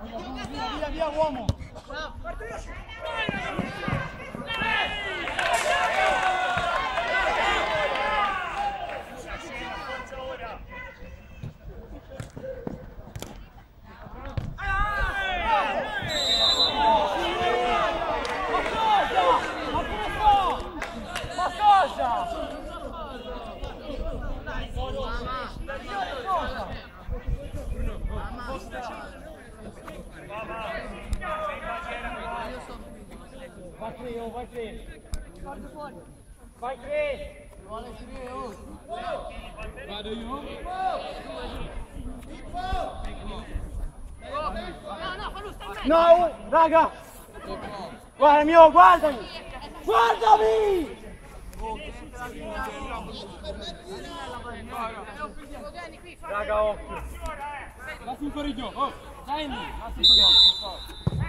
Via, via Uomo. Cosa? Ma cosa? Ma cosa? Vai Cleo, vai Cleo. Vai Cleo. Vado io? No, raga! Guarda mio, guardami! Guardami! Raga, occhio! Lasci un corriggio! Oh! Scendi! Lasci un corriggio!